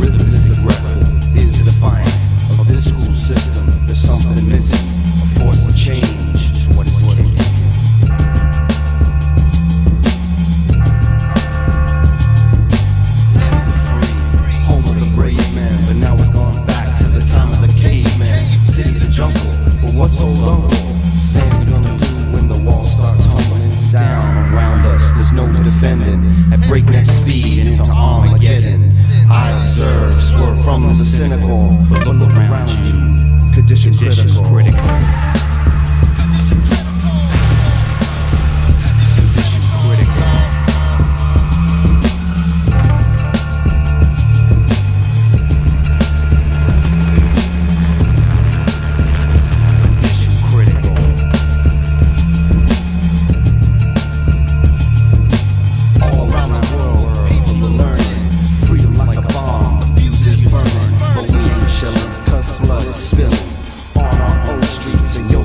Rhythm is is of this system. There's something missing, a force change. What's Home of the brave man, but now we're going back to the time of the caveman. City's jungle, but what's so lonely? cynical, but look around you. Condition critical.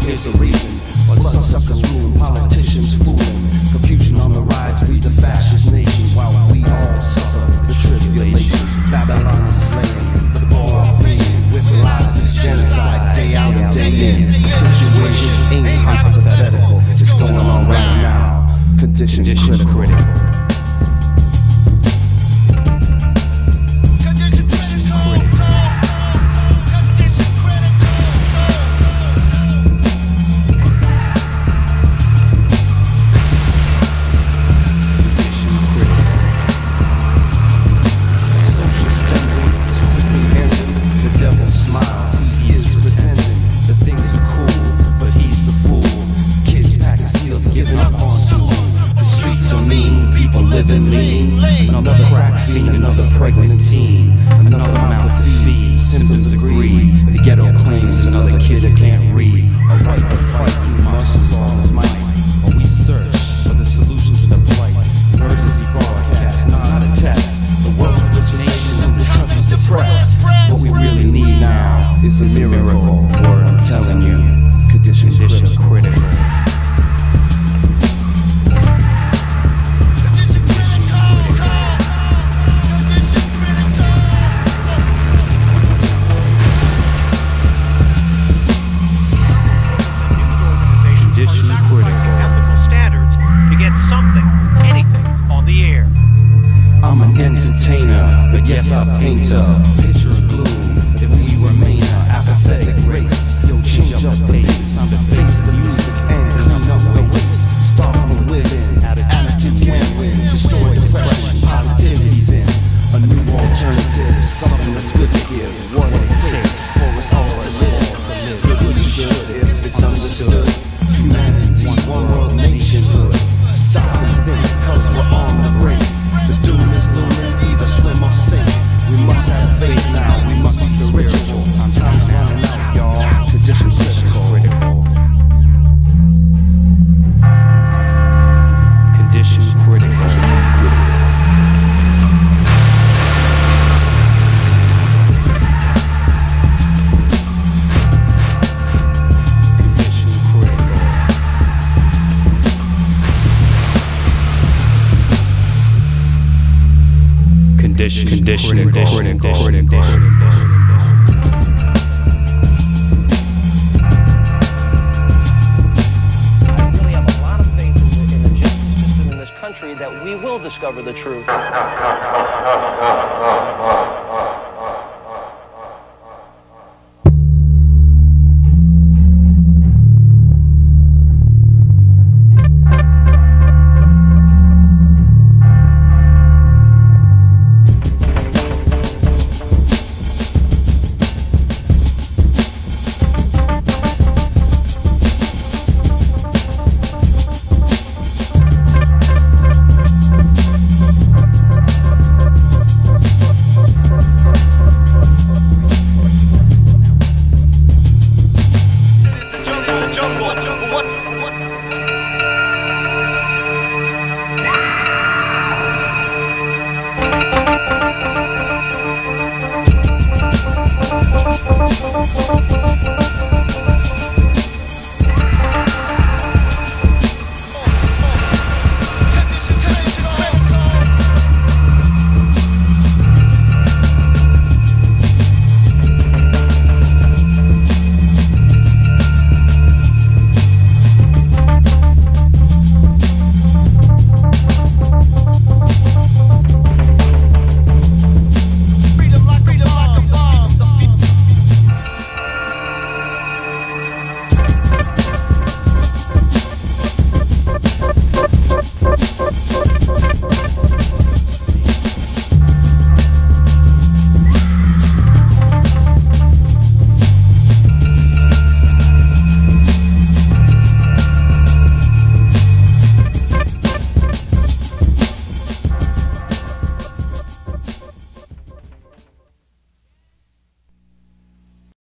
here's the reason. Bloodsuckers rule. politicians fooling. pregnant teen, another mouth to feed, symptoms of greed, the ghetto claims another kid that can't read, a right to fight painter. condition, condition, condition, condition, condition. that we will discover the truth.